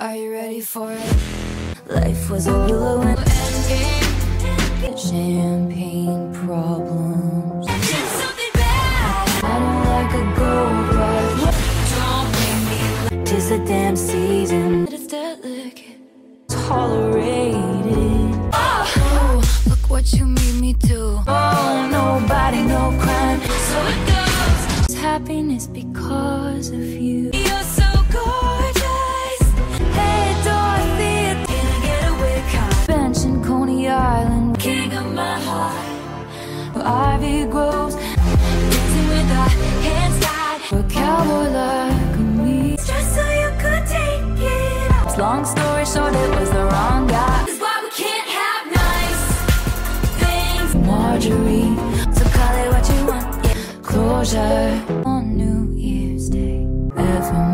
Are you ready for it? Life was a willow and champagne problems. something bad. I don't like a gold rush. Don't make me. Tis a damn season. It's delicate. tolerate it. Oh, look what you made me do. Oh, no body, no crime. So it goes. Happiness because of you. Ivy grows. Dancing with the hands tied. A cowboy like me. Just so you could take it off. Long story short, it was the wrong guy. That's why we can't have nice things. Marjorie, so call it what you want. Yeah. Closure on New Year's Day. Every